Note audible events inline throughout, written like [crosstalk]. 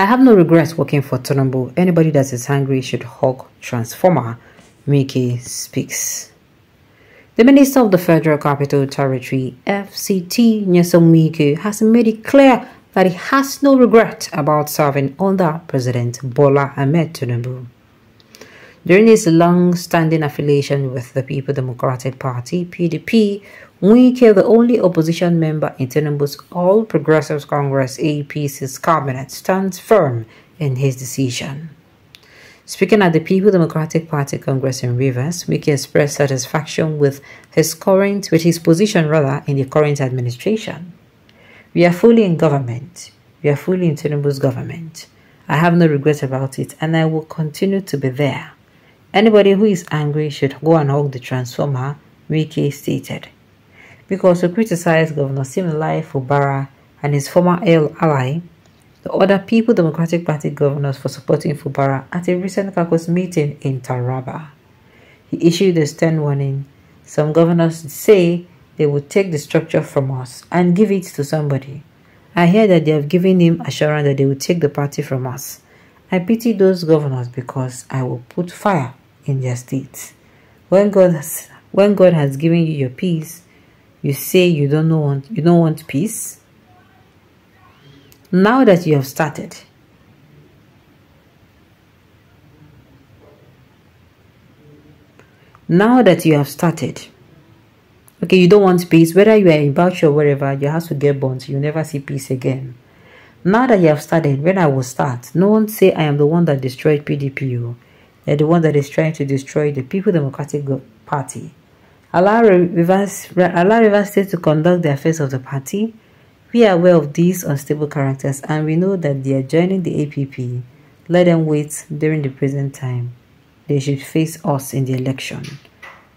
I have no regrets working for Tinubu. Anybody that is hungry should hug Transformer. Wike speaks. The Minister of the Federal Capital Territory, FCT, Nyesom Wike, has made it clear that he has no regret about serving under President Bola Ahmed Tinubu. During his long-standing affiliation with the People Democratic Party, PDP, Wike, the only opposition member in Tinubu's All Progressives Congress APC's cabinet, stands firm in his decision. Speaking at the People Democratic Party Congress in Rivers, Wike expressed satisfaction with his current, with his position rather, in the current administration. We are fully in government. We are fully in Tinubu's government. I have no regret about it, and I will continue to be there. Anybody who is angry should go and hug the transformer, Wike stated. Because to criticized Governor Siminalayi Fubara and his former L ally, the other People Democratic Party governors for supporting Fubara at a recent caucus meeting in Taraba. He issued a stern warning. Some governors say they would take the structure from us and give it to somebody. I hear that they have given him assurance that they will take the party from us. I pity those governors because I will put fire in their states. When God has, when God has given you your peace, you say you don't want you don't want peace. Now that you have started, now that you have started, okay, you don't want peace, whether you are in Bauchi or wherever, your house will get burnt, you'll never see peace again. Now that you have started, when I will start, no one say I am the one that destroyed PDPU. They're the one that is trying to destroy the People Democratic Party. Allow Rivers, allow Rivers State to conduct the affairs of the party. We are aware of these unstable characters and we know that they are joining the APP. Let them wait during the present time. They should face us in the election.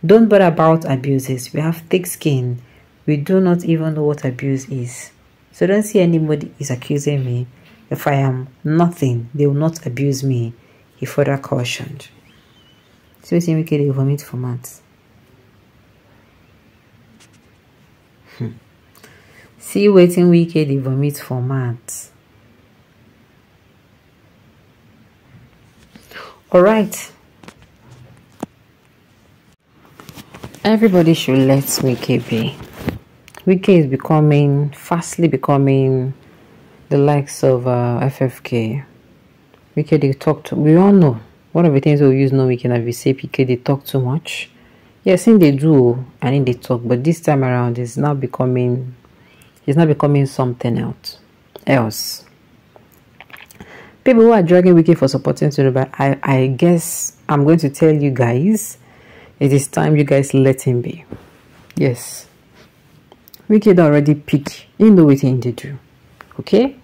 Don't bother about abuses. We have thick skin. We do not even know what abuse is. So don't see anybody is accusing me. If I am nothing, they will not abuse me he further cautioned. See wetin Wike dey vomit for mouth. Hmm. [laughs] See wetin Wike dey vomit for mouth. Alright. Everybody should let Wike be. Wike is becoming, fastly becoming the likes of uh, FFK. Wike they talk to we all know one of the things we use no we can have say PK they talk too much. Yes, in they do and in they talk, but this time around it's now becoming it's now becoming something else else. People who are dragging Wike for supporting Tinubu, I, I guess I'm going to tell you guys, it is time you guys let him be. Yes. Wike already pick. You know what he to do. Okay?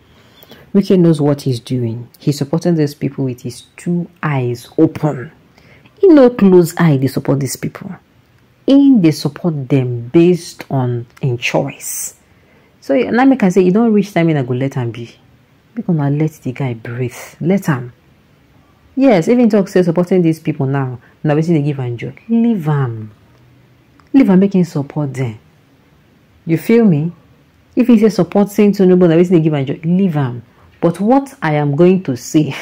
Wike knows what he's doing. He's supporting these people with his two eyes open. In no close eye, they support these people. In they support them based on in choice. So now I can say you don't reach time in a go let him be. Because now let the guy breathe. Let him. Yes, even talk say supporting these people now. Now we see they give and joke. Leave him. Leave him making support them. You feel me? If he say support saying to nobody, now we see they give and joke. Leave him. But what I am going to say,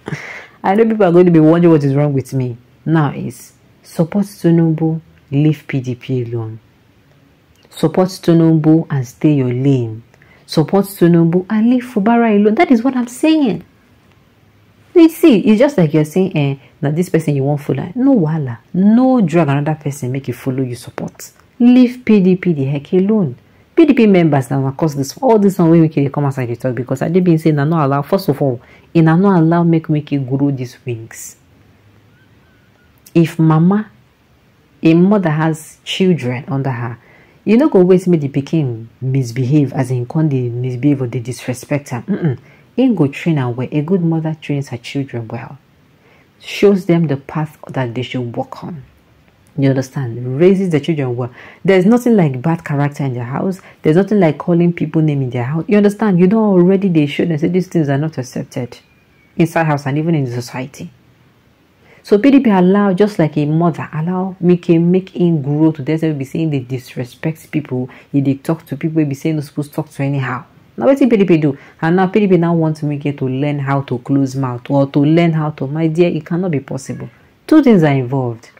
[laughs] I know people are going to be wondering what is wrong with me now is support Tinubu, leave PDP alone. Support Tinubu and stay your lane. Support Tinubu and leave Fubara alone. That is what I'm saying. You see, it's just like you're saying, eh, now this person you won't follow. No wala. No drag another person make you follow you support. Leave PDP the heck alone. pdp members na cause this all this one wey wike dey come outside dey talk because adebiyin say na no allow first of all e na no allow make wike grow these wings if mama a mother has children under her you no go wait make the pikin misbehave as in come dey misbehave or dey disrespect am mm im go train am well a good mother trains her children well shows them the path that they should walk on you understand? Raises the children well. There's nothing like bad character in their house. There's nothing like calling people name in their house. You understand? You know already they should and say these things are not accepted inside house and even in the society. So PDP allow, just like a mother, allow make him make him grow to this. Be saying they disrespect people. They talk to people. Be saying they're supposed to talk to anyhow. Now what did PDP do? And now PDP now wants it to learn how to close mouth or to learn how to. My dear, it cannot be possible. Two things are involved.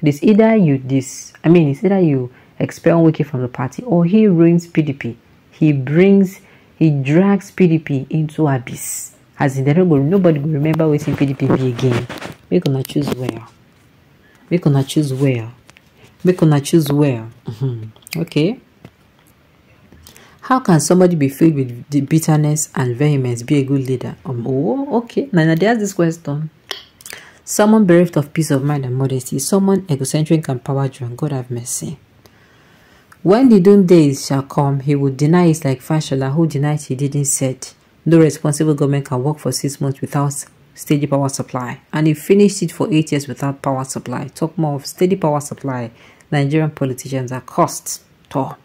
This either you this. I mean, it's either you expel Wike from the party or he ruins PDP. He brings, he drags PDP into abyss. As in, go, nobody will remember waiting PDP again. We're gonna choose where. We're gonna choose where. We're gonna choose where. Mm -hmm. Okay. How can somebody be filled with the bitterness and vehemence be a good leader? Um, oh, okay. Now, there's this question. Someone bereft of peace of mind and modesty, someone egocentric and power driven. God have mercy. When the doom days shall come, he will deny it like Fashola, who denied he didn't set. No responsible government can work for six months without steady power supply. And he finished it for eight years without power supply. Talk more of steady power supply. Nigerian politicians are cost. Toh.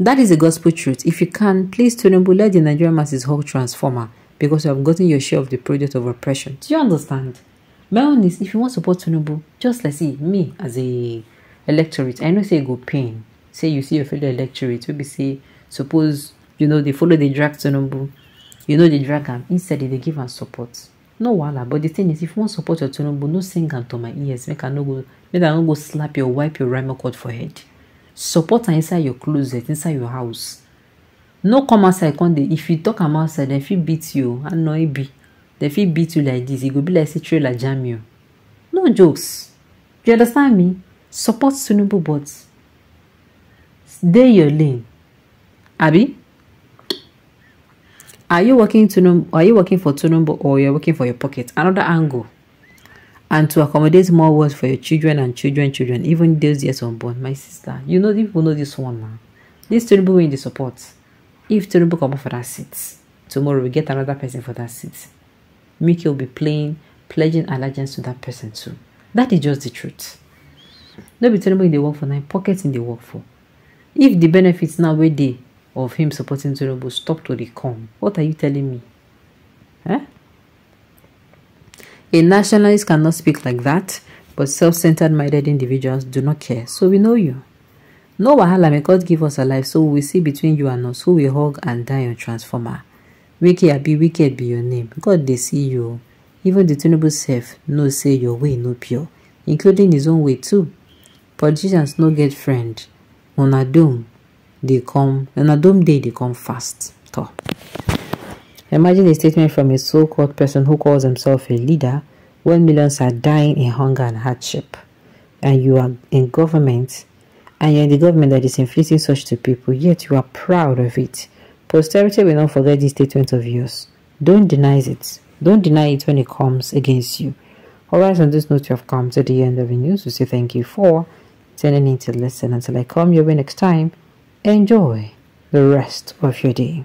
That is the gospel truth. If you can, please Tinubu let the Nigerian masses hold transformer because you have gotten your share of the product of oppression. Do you understand? My own is if you want support Tinubu, just like see me as a electorate, I know say go pain. Say you see your fellow electorate, maybe say suppose you know they follow the drag Tinubu, you know they drag him. Instead they give am support. No wala, but the thing is if you want support your Tinubu, no sing am to my ears. Make I no go make I no go slap your wipe your rhyme cord for head. Support am inside your closet inside your house. No come outside come dey if you talk am outside dem fit beat you. And no e be. Dem fit beat you like this. E go be like say trailer jam you. No jokes. You understand me? Support tinubu but dey your lane. Abi are you working tinubu are you working for tinubu or you're working for your pocket? Another angle. And to accommodate more words for your children and children children even those years unborn. My sister you know people know this one now this Tinubu wey the support if Tinubu comot for that seat tomorrow we get another person for that seat. Wike will be playing pledging allegiance to that person too. That is just the truth. No be Tinubu in dey work for nine pockets in the work for. If the benefits now wey dey of him supporting Tinubu stop to dey come what are you telling me eh A nationalist cannot speak like that, but self-centered minded individuals do not care. So we know you. No wahala may God give us a life, so we see between you and us who will hug and die on transformer. Wicked be wicked be your name. God they see you. Even the Tinubu self no say your way no pure, including his own way too. Politicians no get friend. On a doom, they come. And a doom day, they come fast. Talk. Imagine a statement from a so-called person who calls himself a leader when millions are dying in hunger and hardship. And you are in government and you're in the government that is inflicting such to people, yet you are proud of it. Posterity will not forget this statement of yours. Don't deny it. Don't deny it when it comes against you. Alright, on this note, you have come to the end of the news. We say thank you for tuning in to listen. Until I come your way next time, enjoy the rest of your day.